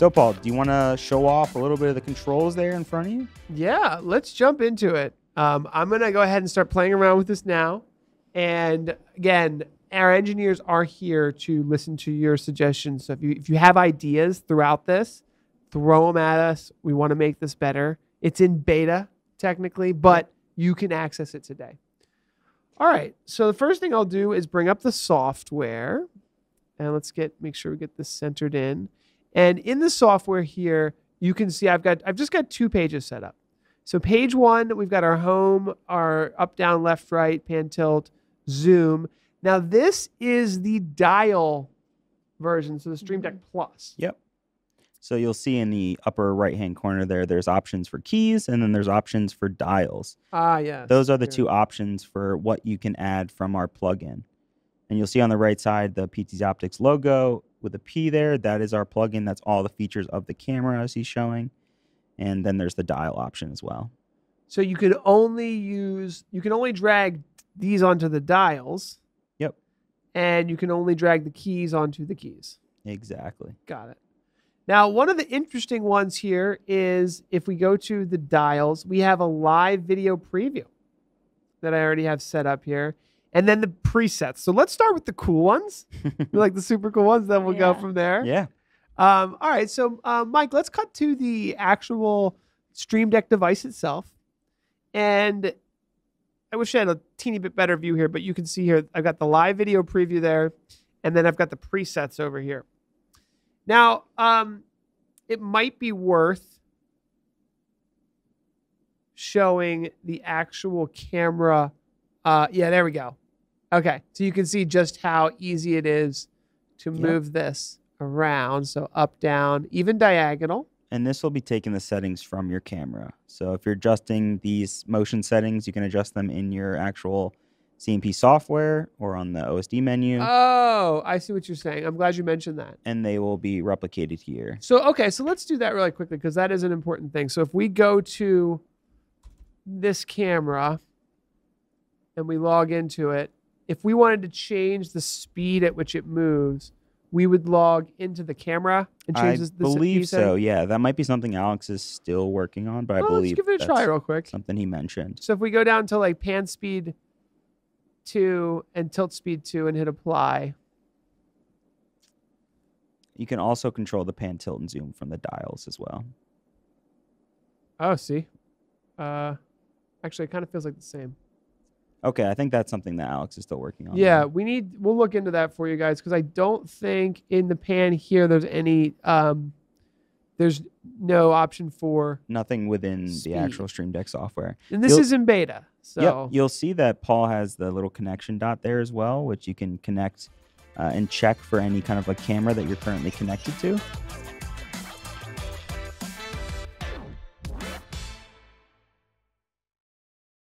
So, Paul, do you want to show off a little bit of the controls there in front of you? Yeah, let's jump into it. Um, I'm going to go ahead and start playing around with this now. And again, our engineers are here to listen to your suggestions. So if you, if you have ideas throughout this, throw them at us. We want to make this better. It's in beta, technically, but you can access it today. All right. So the first thing I'll do is bring up the software. And let's get make sure we get this centered in. And in the software here, you can see I've got I've just got two pages set up. So page one, we've got our home, our up, down, left, right, pan, tilt, zoom. Now this is the dial version, so the Stream Deck Plus. Yep. So you'll see in the upper right hand corner there, there's options for keys and then there's options for dials. Ah, yes. Those are the two options for what you can add from our plugin. And you'll see on the right side the PTZ Optics logo with a P there. That is our plugin. That's all the features of the camera as he's showing. And then there's the dial option as well. So you could only use you can only drag these onto the dials. Yep. And you can only drag the keys onto the keys. Exactly. Got it. Now, one of the interesting ones here is if we go to the dials, we have a live video preview that I already have set up here. And then the presets. So let's start with the cool ones, like the super cool ones. Then we'll go from there. yeah. Um, all right. So, uh, Mike, let's cut to the actual Stream Deck device itself. And I wish I had a teeny bit better view here, but you can see here I've got the live video preview there, and then I've got the presets over here. Now, um, it might be worth showing the actual camera. Uh, yeah, there we go. Okay, so you can see just how easy it is to Yep. move this around. So up, down, even diagonal. And this will be taking the settings from your camera. So if you're adjusting these motion settings, you can adjust them in your actual CMP software or on the OSD menu, Oh, I see what you're saying. I'm glad you mentioned that. and they will be replicated here. So okay, so let's do that really quickly because that is an important thing. So if we go to this camera and we log into it, if we wanted to change the speed at which it moves, we would log into the camera and change this, the believe speed setting? so. Yeah, that might be something Alex is still working on, but I believe let's give it a try real quick. something he mentioned. So if we go down to like pan speed two and tilt speed two and hit apply, You can also control the pan, tilt, and zoom from the dials as well. oh, see, uh, actually, it kind of feels like the same. Okay, I think that's something that Alex is still working on. Yeah, we need. We'll look into that for you guys because I don't think in the pan here there's any. Um, there's no option for, nothing within Speed. the actual Stream Deck software. and this You'll- is in beta. So Yep, you'll see that Paul has the little connection dot there as well, which you can connect uh, and check for any kind of like camera that you're currently connected to.